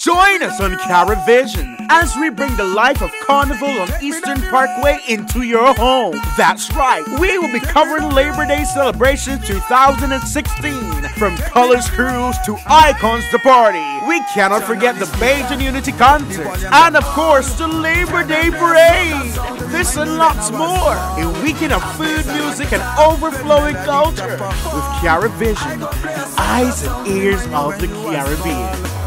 Join us on CaribVision as we bring the life of Carnival on Eastern Parkway into your home. That's right, we will be covering Labor Day celebration 2016 from Colors Cruise to Icons the Party. We cannot forget the Bajan Unity concert and, of course, the Labor Day Parade. This and lots more. A weekend of food, music, and overflowing culture with CaribVision, eyes and ears of the Caribbean.